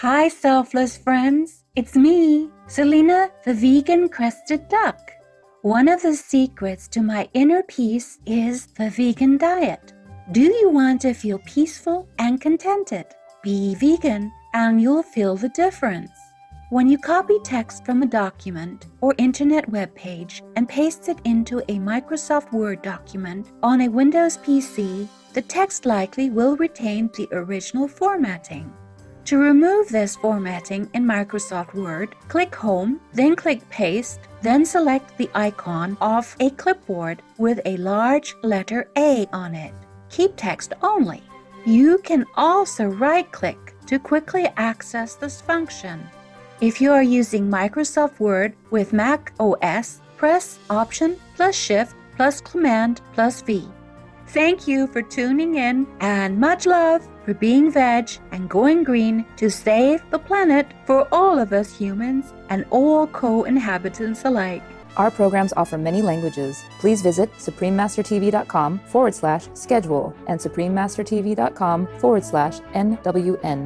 Hi, selfless friends. It's me, Selena, the vegan crested duck. One of the secrets to my inner peace is the vegan diet. Do you want to feel peaceful and contented? Be vegan and you'll feel the difference. When you copy text from a document or internet web page and paste it into a Microsoft Word document on a Windows PC, the text likely will retain the original formatting. To remove this formatting in Microsoft Word, click Home, then click Paste, then select the icon of a clipboard with a large letter A on it. Keep text only. You can also right click to quickly access this function. If you are using Microsoft Word with Mac OS, press Option plus Shift plus Command plus V. Thank you for tuning in and much love for being veg and going green to save the planet for all of us humans and all co inhabitants alike. Our programs offer many languages. Please visit suprememastertv.com forward slash schedule and suprememastertv.com forward slash NWN.